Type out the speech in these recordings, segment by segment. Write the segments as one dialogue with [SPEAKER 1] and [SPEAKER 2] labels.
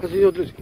[SPEAKER 1] Gracias,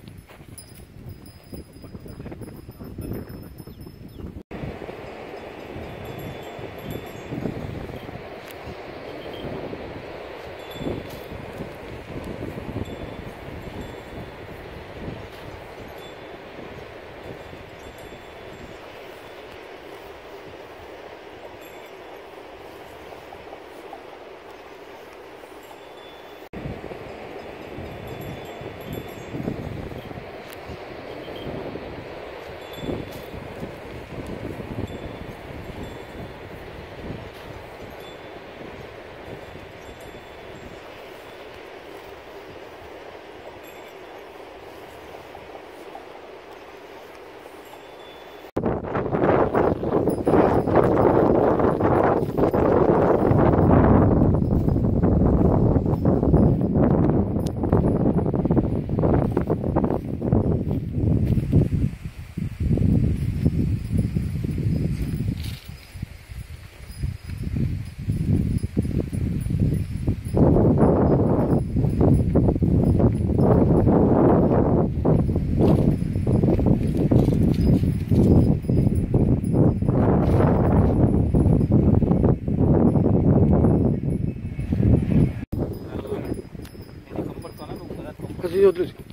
[SPEAKER 1] udah. Kasih udah.